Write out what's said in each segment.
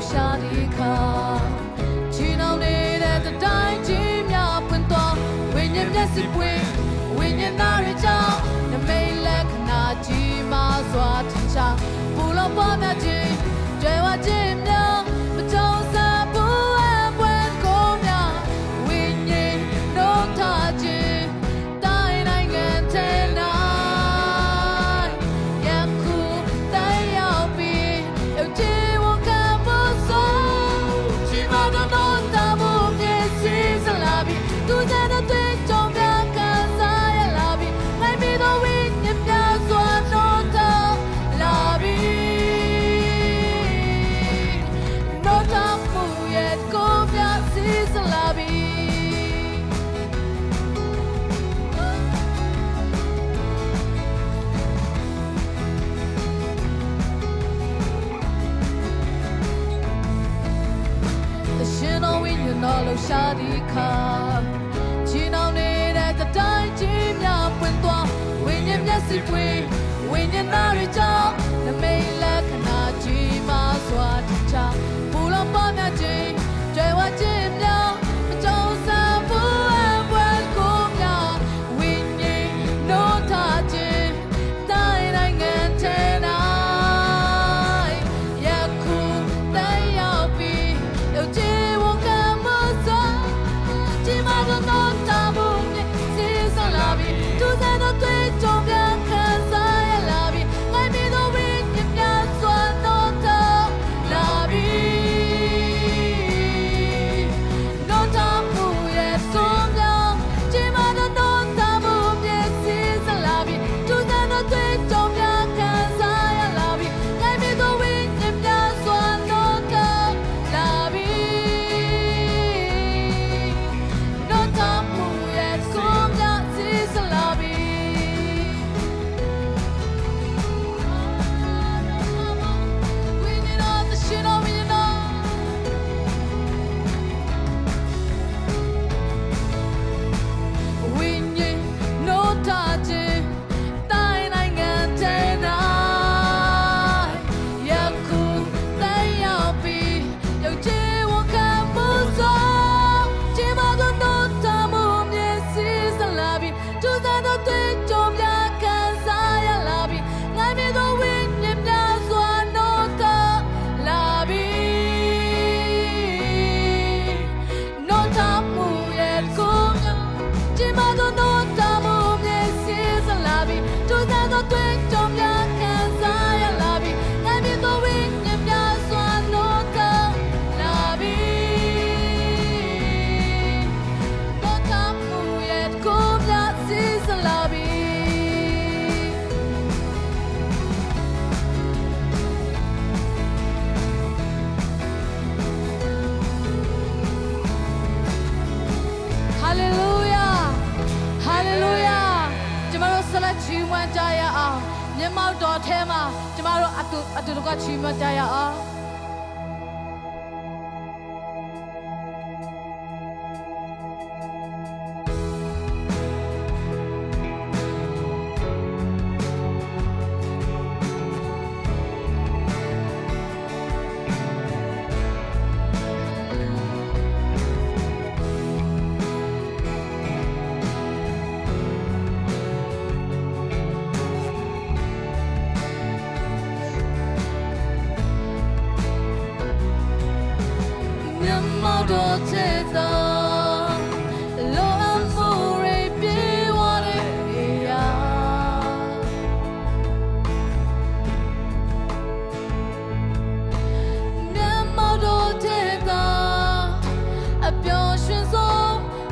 下抵抗。 ကျွန်တော်လှရှာဒီခါချီနောင်နေတဲ့တတိုင်းကြီးများပွင့်သွားဝိညာဉ်မျက်စိပွင့်ဝိညာဉ်သားတွေကြောင့်နမိတ်လဲ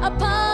upon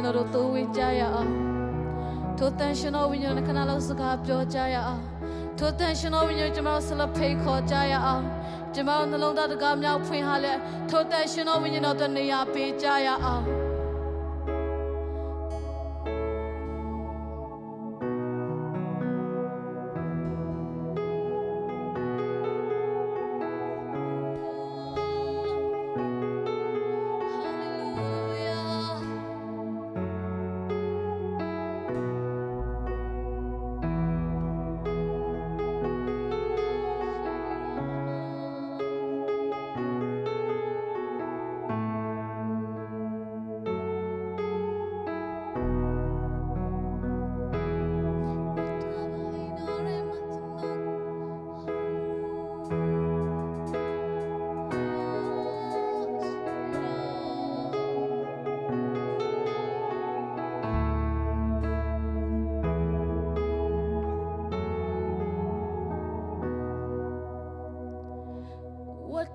န်တော်တို့သိုးဝေးကြရအောင်ထိုတန်ရှင်တော်ဝိညာဉ်နဲ့ခဏလောက်စကားပြောကြရအောင်ထိုတန်ရှင်တော်ဝိညာဉ်ကျွန်တော်ဆလဖိတ်ခေါ်ကြရအောင်ကျွန်တော်နှလုံးသားတကားမြောက်ဖွင့်ဟာလဲထိုတန်ရှင်တော်ဝိညာဉ်တော်တို့နေရာပေးကြရအောင်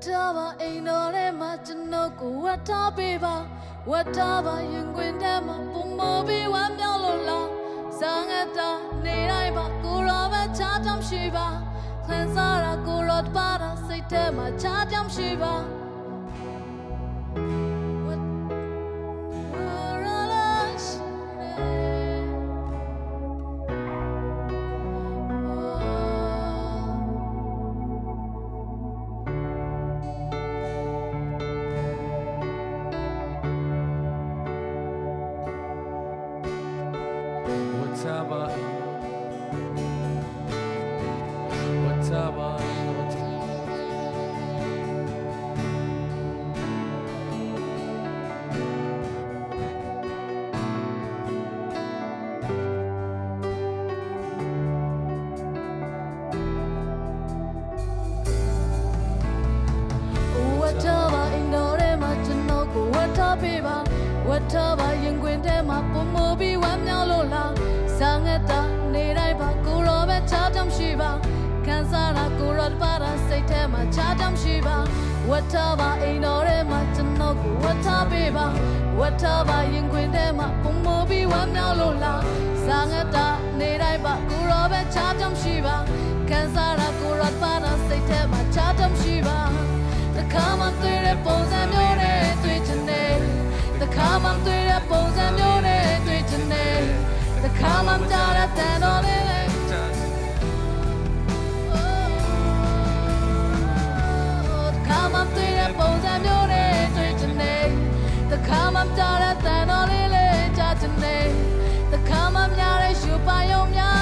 ထားပါအိမ်တော်ထဲမှာကျွန်တော်ကိုဝတ်ထားပေးပါဝတ်ထားပါရင်ခွင်ထဲမှာပုံမပြီးဝမ်းမြောက်လို့လားစားငတ်တာနေတိုင်းပါကိုရောပဲချားတောင်ရှိပါခန်းစားတာကိုရောတပါတာစိတ်ထဲမှာချားတောင်ရှိပါ aber ပါ Whatever in the rema ကျွန်တော်ကိုဝတ်ထားပေးပါ Whatever ရင်ခွင်ထဲမှာပုံမပြီးဝမ်းမြောက်လို့လားစားငတ်တာနေတိုင်းပါကိုရောပဲချားတောင်ရှိပါခံစားတာကိုရောတပါတာစိတ်ထဲမှာချားတောင်ရှိပါ The come on through the bones and your name through today The come on through the bones and your name through today The come on down at the on it Come on through the bones and your name through today The come on down at the on it just today The come on down at you by your ya low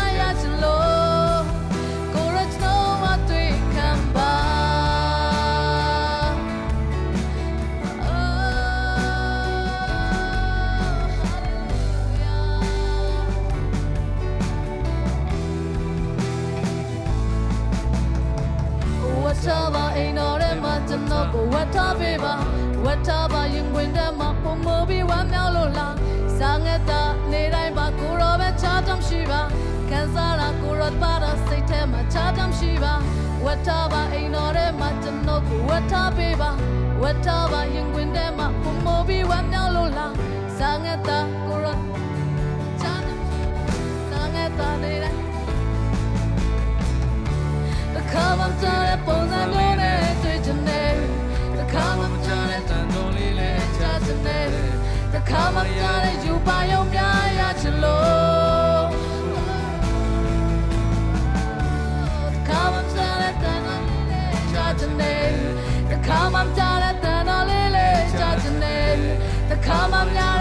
ကျွန်တော်ကိုဝတ်ထားပေးပါဝတ်ထားပါရင်ခွင်ထဲမှာပုံမပြီးဝမ်းမြောက်လို့လားစားငတ်တာနေတိုင်းပါကိုရောပဲချားတောင်ရှိပါခံစားတာကိုရောပါတော့စိတ်ထဲမှာချားတောင်ရှိပါဝတ်ထားပါအိမ်တော်ထဲမှာကျွန်တော်ကိုဝတ်ထားပေးပါဝတ်ထားပါရင်ခွင်ထဲမှာပုံမပြီးဝမ်းမြောက်လို့လားစားငတ်တာကိုရောချားတောင်ရှိပါစားငတ်တာနေတိုင်း The come on to the bones and The come on to the you by your ya chilo. The come on to the just today. The come on to the just today. The come on to the you by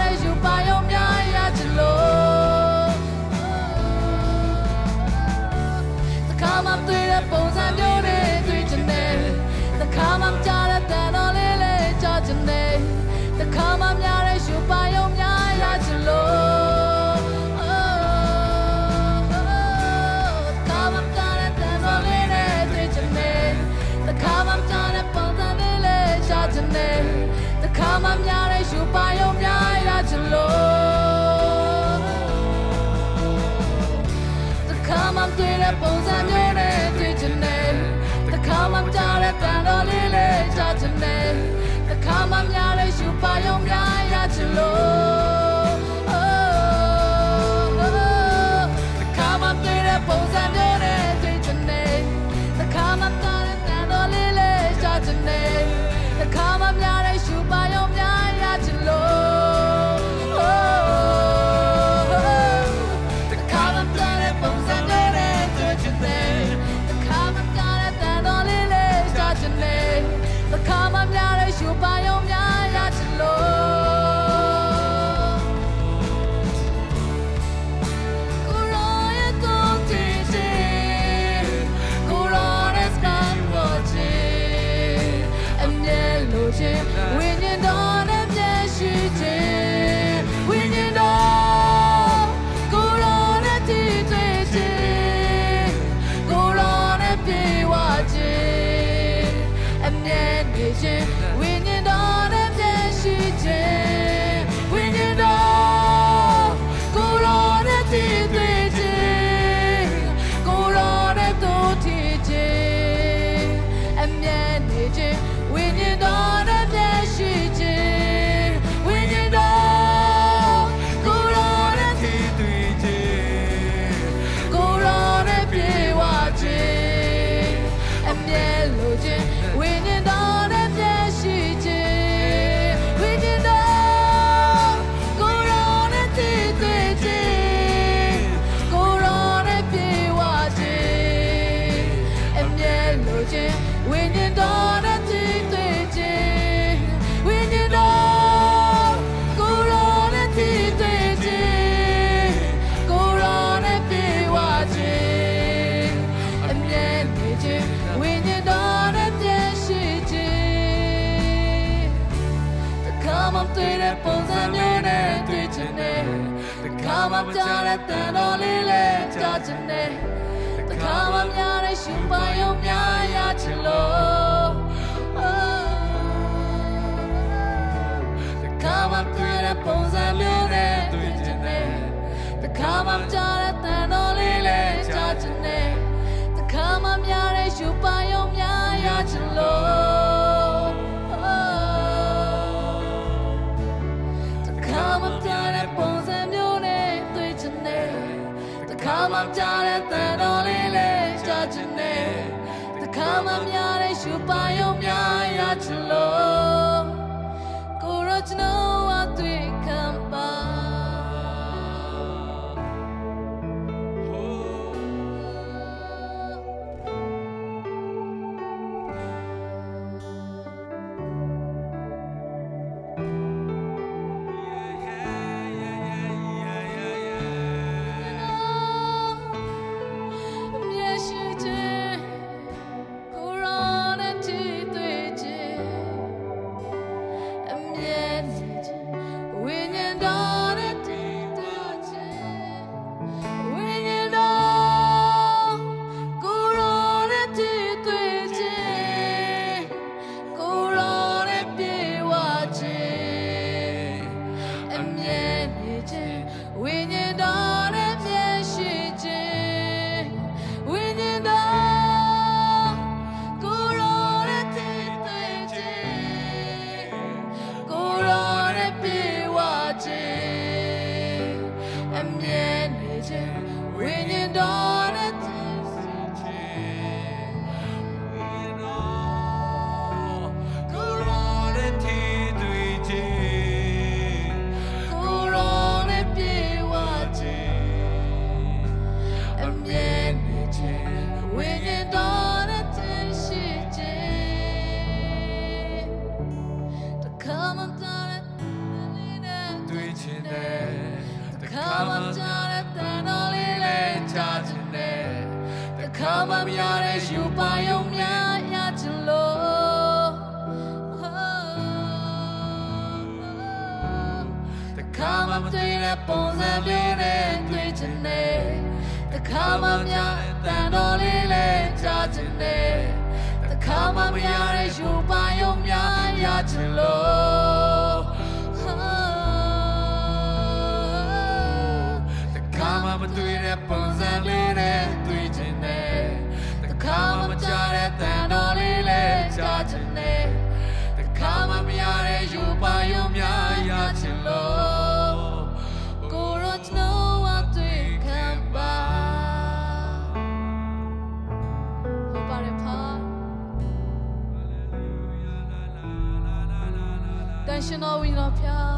မှကြားတဲ့တန်တော်လေးနဲ့ကြားခြင်းနဲ့တခါမှများတဲ့ရှင်ပိုင်ရုံများရချင်လို့တခါမှတွေ့တဲ့ပုံစံမျိုးနဲ့တွေ့ခြင်းနဲ့တခါမှကြားတဲ့တန်တော်လေးနဲ့ကြားခြင်းနဲ့တခါမှများတဲ့ရှင်ပိုင်ရုံများရချင်လို့ ခါမှကြားတဲ့တန်တော်လေးနဲ့ကြားခြင်းနဲ့တခါမှများတဲ့ရှင်ပိုင်ရုံ မှမတွေ့တဲ့ပုံစံမျိုးနဲ့တွေ့ခြင်းနဲ့တခါမှမရတဲ့တန်တော်လေးနဲ့ကြားခြင်းနဲ့တခါမှမရတဲ့ယူပါယုံများရခြင်းလို့တခါမှမတွေ့တဲ့ပုံစံလေးနဲ့တွေ့ခြင်းနဲ့တခါမှမကြားတဲ့တန်တော်လေးနဲ့ကြားခြင်းနဲ့တ ရှင်တော်ဝိညာဉ်တော်ဖျား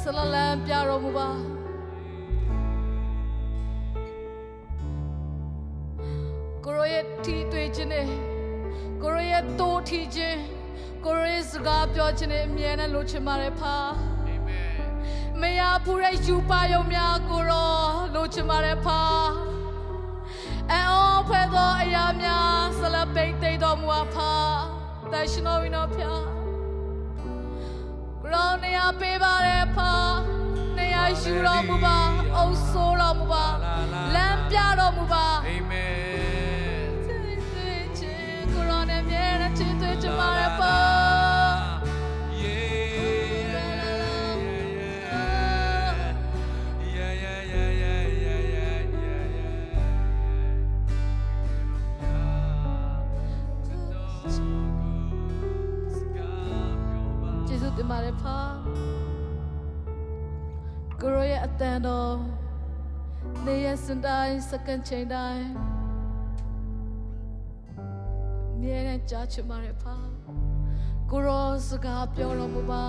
ဆလလန်ပြတော်မူပါကိုရောရဲ့ထီတွေ့ခြင်းနဲ့ကိုရောရဲ့တိုးထီခြင်းကိုရောရဲ့စကားပြောခြင်းနဲ့အမြဲတမ်းလိုချင်ပါတယ်ဖာမရဖူးတဲ့ယူပါယုံများကိုရောလိုချင်ပါတယ်ဖာအောဖဲသောအရာများဆလပိတ်သိတော်မူပါဖာ တန်ရှင်တော်ဝိညာဉ်တော်ဖျားကိုရောနေရာပေးပါတယ်ဖာနေရာယူတော်မူပါအုပ်ဆိုးတော်မူပါလမ်းပြတော်မူပါကိုရောနဲ့မြဲတဲ့ချစ်သွေးချမာရပါ ကိုရောရဲ့အတန်တော်နေရစန်တိုင်းစကန်ချိန်တိုင်းမြဲတဲ့ကြားချင်ပါတယ်ဖာကိုရောစကားပြောတော်မူပါ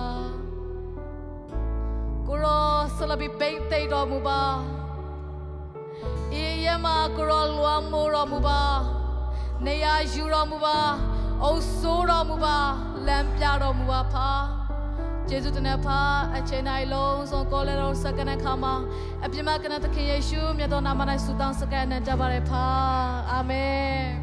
ကိုရောဆလဘီပိတ်သိတော်မူပါအေးရမှာကိုရောလွမ်းမိုးတော်မူပါနေရာယူတော်မူပါအုပ်ဆိုးတော်မူပါလမ်းပြတော်မူပါဖာ ကျေးဇူးတင်တဲ့ဖာအချိန်တိုင်းလုံးစုံကိုလည်းတော့စက္ကန့်ခါမှာအပြစ်မကနသခင်ယေရှုမြတ်သောနာမ၌ဆုတောင်းစက္ကန့်နဲ့ကြပါရဖာအာမင်